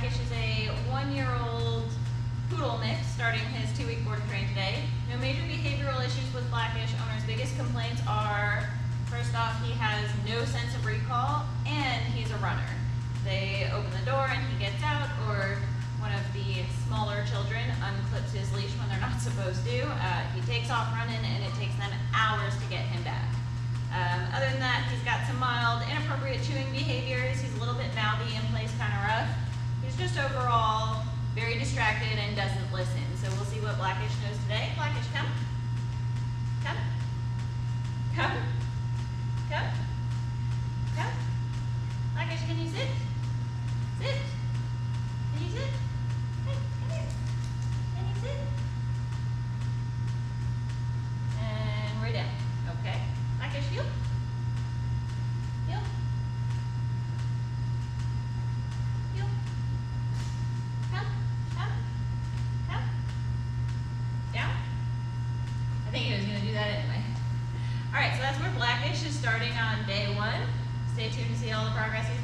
Blackish is a one-year-old poodle mix starting his two-week board train today. No major behavioral issues with Blackish. Owner's biggest complaints are, first off, he has no sense of recall and he's a runner. They open the door and he gets out, or one of the smaller children unclips his leash when they're not supposed to. Uh, he takes off running and Blackish knows today. To see all the progress he's